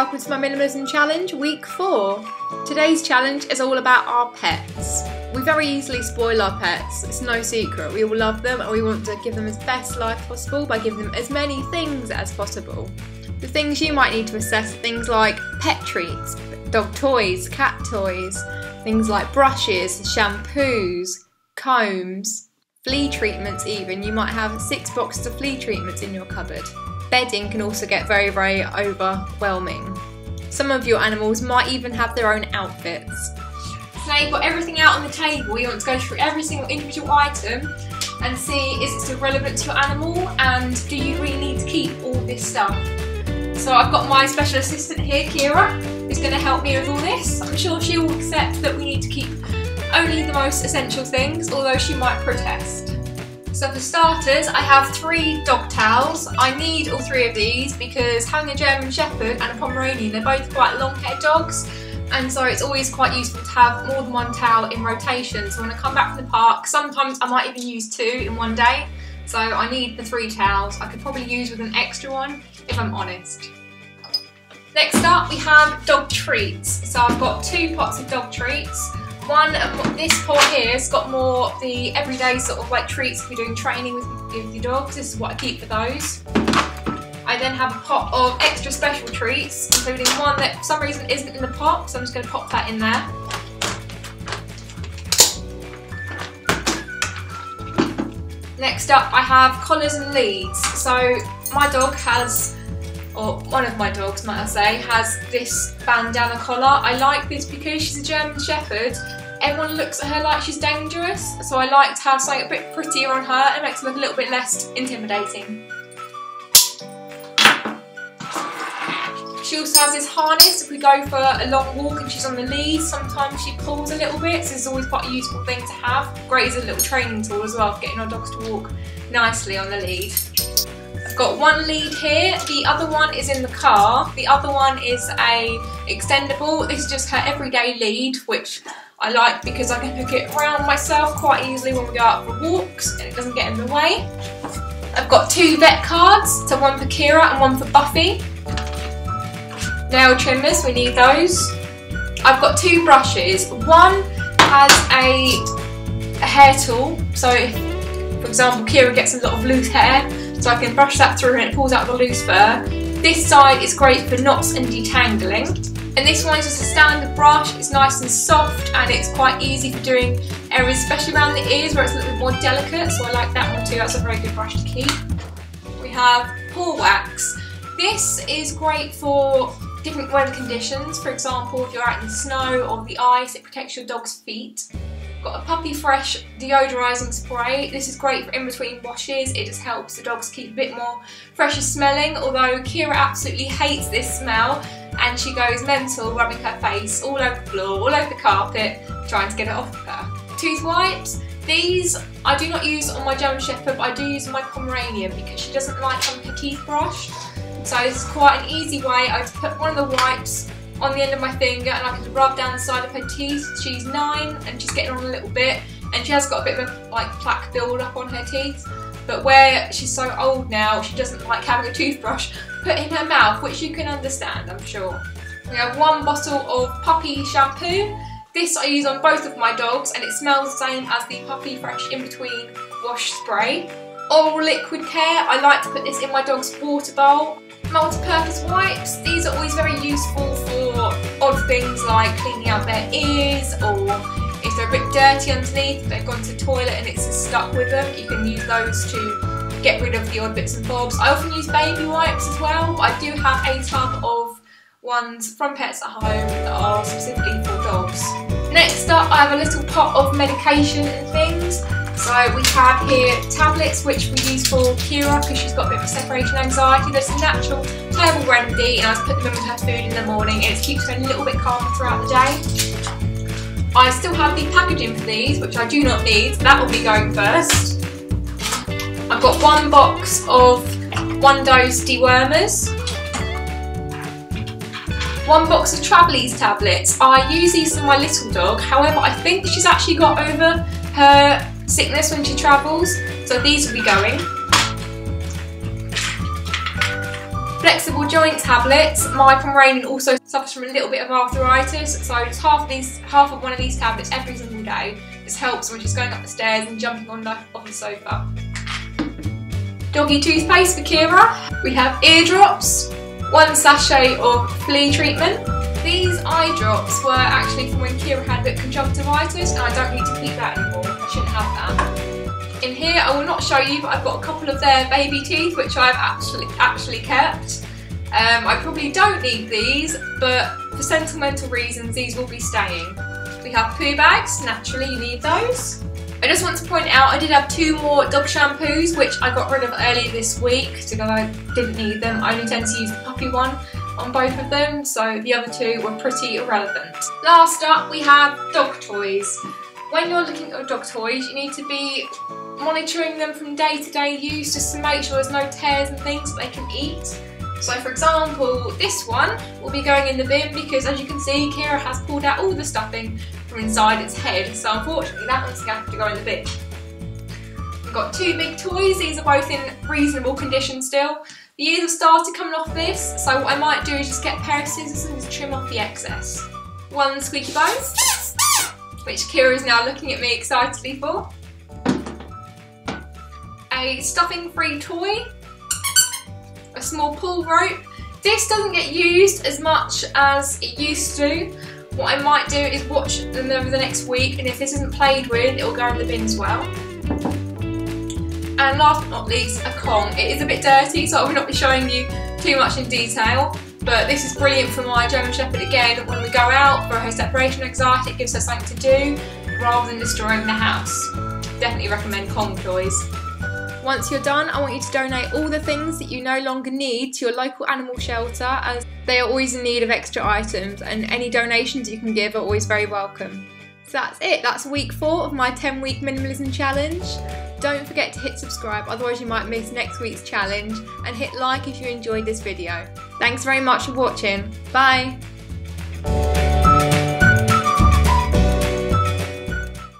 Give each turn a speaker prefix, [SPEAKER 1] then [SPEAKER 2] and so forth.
[SPEAKER 1] welcome to my minimalism challenge week 4. Today's challenge is all about our pets. We very easily spoil our pets, it's no secret. We all love them and we want to give them as best life possible by giving them as many things as possible. The things you might need to assess are things like pet treats, dog toys, cat toys, things like brushes, shampoos, combs, flea treatments even. You might have six boxes of flea treatments in your cupboard. Bedding can also get very, very overwhelming. Some of your animals might even have their own outfits. So now you've got everything out on the table, you want to go through every single individual item and see is it still relevant to your animal and do you really need to keep all this stuff. So I've got my special assistant here, Kira, who's going to help me with all this. I'm sure she will accept that we need to keep only the most essential things, although she might protest. So for starters, I have three dog towels. I need all three of these because having a German Shepherd and a Pomeranian, they're both quite long-haired dogs and so it's always quite useful to have more than one towel in rotation. So when I come back from the park, sometimes I might even use two in one day. So I need the three towels. I could probably use with an extra one if I'm honest. Next up we have dog treats. So I've got two pots of dog treats. One, this pot here has got more the everyday sort of like treats if you're doing training with, with your dogs. This is what I keep for those. I then have a pot of extra special treats, including one that for some reason isn't in the pot, so I'm just going to pop that in there. Next up I have collars and leads. So my dog has or one of my dogs might I say, has this bandana collar. I like this because she's a German Shepherd. Everyone looks at her like she's dangerous, so I like to have something a bit prettier on her. It makes her look a little bit less intimidating. She also has this harness if we go for a long walk and she's on the lead. Sometimes she pulls a little bit, so it's always quite a useful thing to have. Great as a little training tool as well for getting our dogs to walk nicely on the lead. I've got one lead here, the other one is in the car, the other one is a extendable. This is just her everyday lead, which I like because I can hook it around myself quite easily when we go out for walks and it doesn't get in the way. I've got two vet cards, so one for Kira and one for Buffy. Nail trimmers, we need those. I've got two brushes. One has a, a hair tool, so if, for example, Kira gets a lot of loose hair, so I can brush that through and it pulls out the loose fur. This side is great for knots and detangling. And this one is just a standard brush, it's nice and soft and it's quite easy for doing areas, especially around the ears where it's a little bit more delicate, so I like that one too, that's a very good brush to keep. We have paw wax. This is great for different weather conditions, for example if you're out in the snow or the ice, it protects your dog's feet. Got a Puppy Fresh deodorising spray. This is great for in between washes. It just helps the dogs keep a bit more fresher smelling. Although Kira absolutely hates this smell and she goes mental rubbing her face all over the floor, all over the carpet, trying to get it off of her. Tooth wipes. These I do not use on my German Shepherd, but I do use on my Pomeranian because she doesn't like having her teeth brushed. So it's quite an easy way. I put one of the wipes on the end of my finger and I can rub down the side of her teeth. She's nine and she's getting on a little bit and she has got a bit of a like plaque build up on her teeth. But where she's so old now, she doesn't like having a toothbrush put in her mouth, which you can understand, I'm sure. We have one bottle of puppy shampoo. This I use on both of my dogs and it smells the same as the Puppy Fresh In Between wash spray. Oral liquid care, I like to put this in my dog's water bowl. Multi-purpose wipes, these are always very useful for odd things like cleaning out their ears or if they're a bit dirty underneath, they've gone to the toilet and it's stuck with them, you can use those to get rid of the odd bits and bobs. I often use baby wipes as well, I do have a tub of ones from Pets at Home that are specifically for dogs. Next up I have a little pot of medication and things. So we have here tablets which we use for Kira because she's got a bit of separation anxiety. There's a natural herbal remedy and I put them in with her food in the morning and it keeps her a little bit calmer throughout the day. I still have the packaging for these which I do not need, so that will be going first. I've got one box of one dose dewormers. One box of Travalis tablets. I use these for my little dog, however I think she's actually got over her sickness when she travels, so these will be going. flexible joint tablets. My Pomeranian also suffers from a little bit of arthritis, so just half of these, half of one of these tablets every single day. This helps when she's going up the stairs and jumping on the, off the sofa. Doggy toothpaste for Kira. We have eardrops, one sachet of flea treatment. These eye drops were actually from when Kira had of conjunctivitis and I don't need to keep that anymore. I shouldn't have that. In here, I will not show you, but I've got a couple of their baby teeth, which I've actually actually kept. Um, I probably don't need these, but for sentimental reasons, these will be staying. We have poo bags, naturally you need those. I just want to point out I did have two more dog shampoos which I got rid of earlier this week because I didn't need them. I only tend to use the puppy one on both of them so the other two were pretty irrelevant. Last up we have dog toys. When you're looking at dog toys you need to be monitoring them from day to day use just to make sure there's no tears and things that they can eat. So for example, this one will be going in the bin because as you can see, Kira has pulled out all the stuffing from inside its head. So unfortunately, that one's going to have to go in the bin. We've got two big toys. These are both in reasonable condition still. The ears have started coming off this, so what I might do is just get a pair of scissors and just trim off the excess. One squeaky bone, which Kira is now looking at me excitedly for. A stuffing-free toy, a small pull rope. This doesn't get used as much as it used to. What I might do is watch them over the next week and if this isn't played with, it will go in the bin as well. And last but not least, a Kong. It is a bit dirty, so I will not be showing you too much in detail, but this is brilliant for my German Shepherd again. When we go out for her separation anxiety, it gives her something to do rather than destroying the house. Definitely recommend Kong toys. Once you're done, I want you to donate all the things that you no longer need to your local animal shelter as they are always in need of extra items and any donations you can give are always very welcome. So that's it, that's week four of my 10 week minimalism challenge. Don't forget to hit subscribe, otherwise you might miss next week's challenge, and hit like if you enjoyed this video. Thanks very much for watching. Bye!